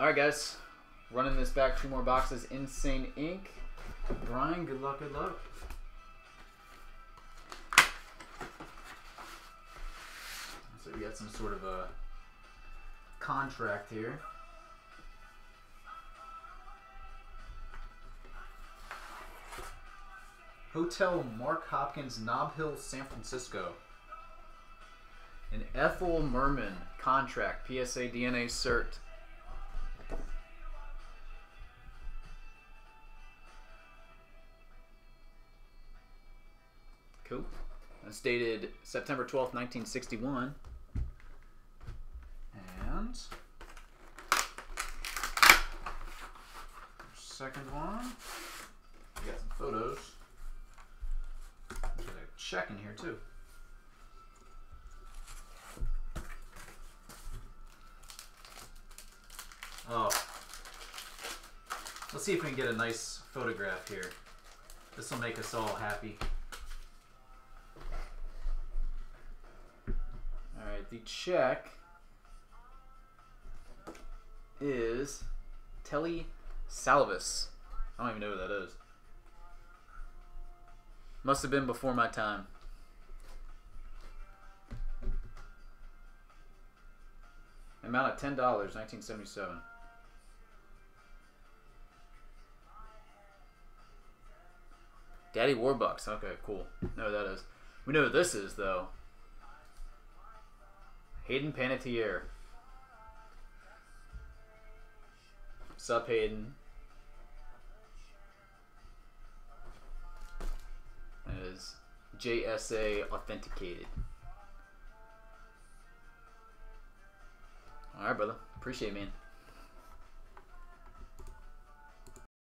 All right, guys. Running this back two more boxes. Insane Ink. Bryan, good luck, good luck. So we got some sort of a contract here. Hotel Mark Hopkins, Nob Hill, San Francisco. An Ethel Merman contract, PSA DNA cert. Cool. That's dated September 12th, 1961. And second one. We got some photos. There's a check in here too. Oh. Let's see if we can get a nice photograph here. This will make us all happy. The check is Telly Savalas. I don't even know who that is. Must have been before my time. Amount of ten dollars, nineteen seventy-seven. Daddy Warbucks. Okay, cool. Know who that is. We know who this is though. Hayden Panettiere. Sup, Hayden? Is JSA authenticated. All right, brother. Appreciate it, man.